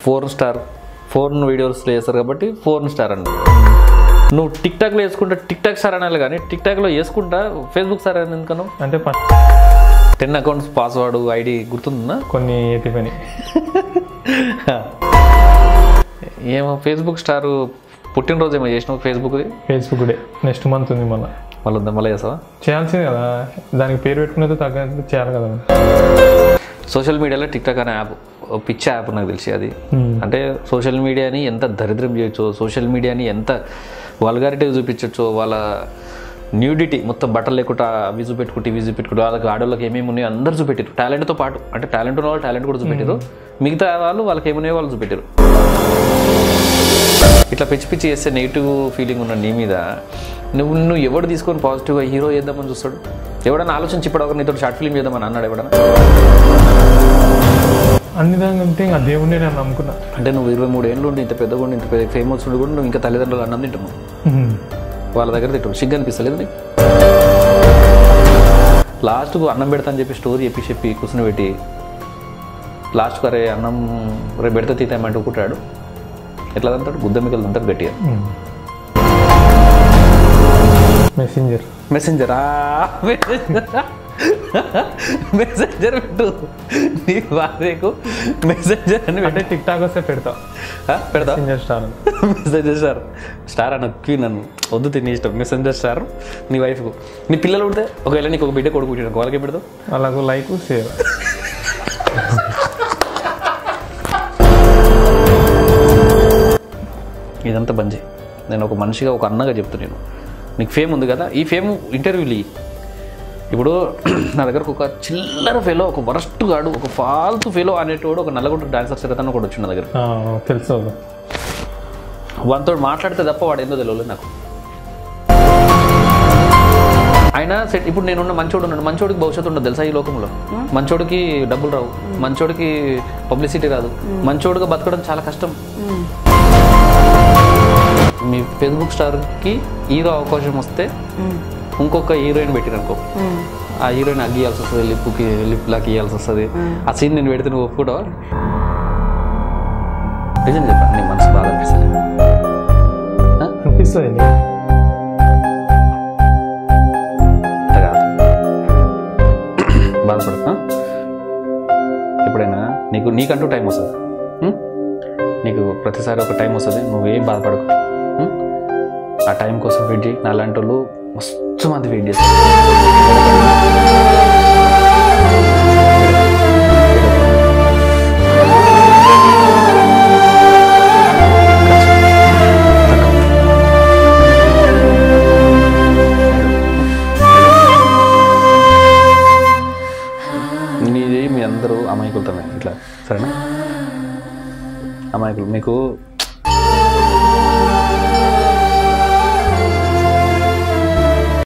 Four star phone videos చేస్తారు కాబట్టి four star అండి నువ్వు టిక్ టాక్లో వేసుకుంటా టిక్ టాక్ సార్ అనాలి కానీ టిక్ టాక్లో వేసుకుంటా ఫేస్బుక్ సార్ అని ఎందుకను అంటే టెన్ అకౌంట్స్ పాస్వర్డ్ ఐడి గుర్తుందా? కొన్ని ఎత్తిపోయినాయి ఏమో ఫేస్బుక్ స్టార్ పుట్టినరోజు ఏమో చేసినావు ఫేస్బుక్ది? ఫేస్బుక్ డే నెక్స్ట్ మంత్ ఉంది మళ్ళీ. మళ్ళీ ఉందా మళ్ళీ చేస్తావా? చేయాల్సింది కదా. దానికి పేరు పెట్టుకునేది తగ్గ చేయాలి కదా. సోషల్ మీడియాలో టిక్ టాక్ అనే యాప్. పిచ్చి యాప్ నాకు తెలిసి అది. అంటే సోషల్ మీడియాని ఎంత దరిద్రం చేయొచ్చో సోషల్ మీడియాని ఎంత వల్గారిటీ చూపించచ్చో వాళ్ళ న్యూడిటీ మొత్తం బట్టలు లేకుండా అవి చూపెట్టుకుంటే ఇవి చూపెట్టుకుంటే వాళ్ళకి ఆడవాళ్ళకి ఏమేమి ఉన్నాయో అందరు చూపెట్టారు టాలెంట్తో పాటు అంటే టాలెంట్ ఉన్న వాళ్ళు టాలెంట్ కూడా చూపెట్టారు మిగతా వాళ్ళు వాళ్ళకి ఏమున్నాయో వాళ్ళు చూపెట్టారు ఇట్లా పిచ్చి పిచ్చి చేస్తే నెగిటివ్ ఫీలింగ్ ఉన్న నీ మీద నువ్వు నువ్వు ఎవడు తీసుకొని పాజిటివ్గా హీరో చేద్దామని చూస్తాడు? ఎవడన్నా ఆలోచించి ఇప్పటివరకు నీతో షార్ట్ ఫిల్మ్ చేద్దామని అన్నాడు ఎవడన్నా? అన్ని దాని ఉంటే ఇంకా దేవుడిని నేను నమ్ముకున్నా. అంటే నువ్వు ఇరవై మూడు ఏళ్ళు ఉండి ఇంత పెద్దగా ఉండి ఇంత పెద్ద ఫేమస్ ఉండి కూడా నువ్వు ఇంకా తల్లిదండ్రులు అన్నం తింటున్నావు వాళ్ళ దగ్గర తింటావు. సిగ్గు అనిపిస్తలేదు నీకు? లాస్ట్కు అన్నం పెడతా అని చెప్పి స్టోరీ చెప్పి చెప్పి కూర్చుని పెట్టి లాస్ట్కు అరే అన్నం రేపు పెడితే తీతామంటే కుట్టాడు ఎట్లా అంటాడు గుద్దమికలు అంటారు గట్టిగా. మెసెంజర్ మెసెంజర్ మెసెంజర్ పెట్టు. నీ భార్యకు మెసెంజర్ అని అంటే టిక్ టాక్ వస్తే పెడతా ఆ, పెడతా మెసెంజర్ స్టార్ అని. మెసెంజర్ స్టార్ స్టార్ అన్న క్వీన్ నన్ను వద్దు తిని ఇష్టం. మెసెంజర్ స్టార్ నీ వైఫ్కు నీ పిల్లలు ఉంటే ఒకవేళ నీకు ఒక బిడ్డ కొడుకు పుట్టిన వాళ్ళకి పెడతావు? వాళ్ళకు లైక్ షేర్ ఇదంతా బంద్ చేయి నేను ఒక మనిషిగా ఒక అన్నగా చెప్తున్నాను నీకు ఫేమ్ ఉంది కదా? ఈ ఫేమ్ ఇంటర్వ్యూలు. ఇప్పుడు నా దగ్గరకు ఒక చిల్లర ఫెలో ఒక వరస్ట్ గాడు ఒక ఫాల్తు ఫెలో అనేటోడు ఒక నల్లగొండ డాన్సర్ చరితను కూడా వచ్చిన నా దగ్గర. ఆ, తెలుసు వానితో మాట్లాడితే తప్ప వాడు ఏందో తెలియలేదు నాకు. ఆయన సెట్ ఇప్పుడు నేనున్న మంచోడు ఉన్నాడు మంచోడికి భవిష్యత్తు ఉండదు తెలుసా ఈ లోకంలో? మంచోడికి డబ్బులు రావు. మంచోడికి పబ్లిసిటీ రాదు. మంచోడుగా బతకడం చాలా కష్టం. మీ ఫేస్బుక్ స్టార్కి హీరో అవకాశం వస్తే ఇంకొక హీరోయిన్ పెట్టిరనుకో. ఆ హీరోయిన్ అగ్గియాల్సి వస్తుంది లిప్కి లిప్ లాక్ ఇవ్వాల్సి వస్తుంది ఆ సీన్ నేను పెడితే నువ్వు ఒప్పుకుంటావా? నిజం చెప్పాను నీ మనసు బాధ అనిపిస్తుంది అనిపిస్తుంది అంత కాదు. బాధపడు ఆ? ఎప్పుడైనా నీకు నీకంటూ టైం వస్తుంది? నీకు ప్రతిసారి ఒక టైం వస్తుంది నువ్వేం బాధపడకు? ఆ టైం కోసం వెయిట్ చేయి నా లాంటి వాళ్ళు మస్తు మంది వెయిట్ చేస్తారు. నీది మీ అందరూ అమాయకులతోనే ఇట్లా. సరేనా? అమాయకులు మీకు